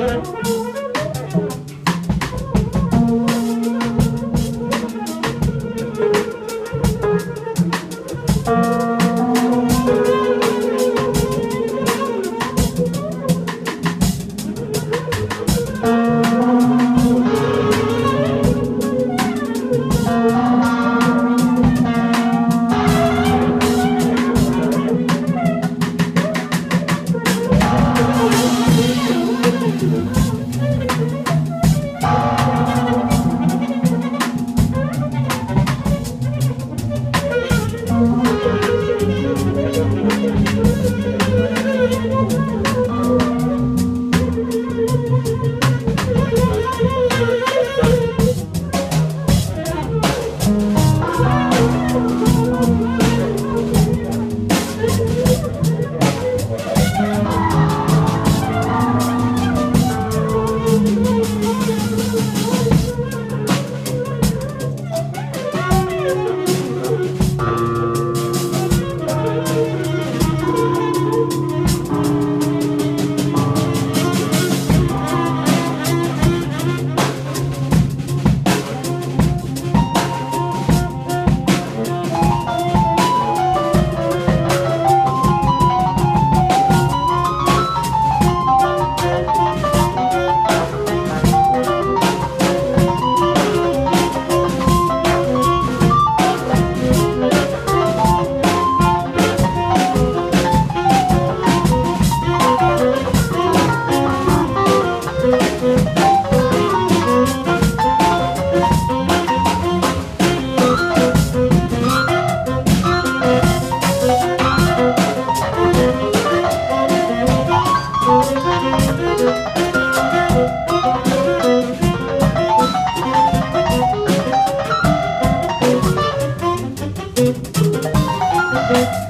Thank you. Thank you. thank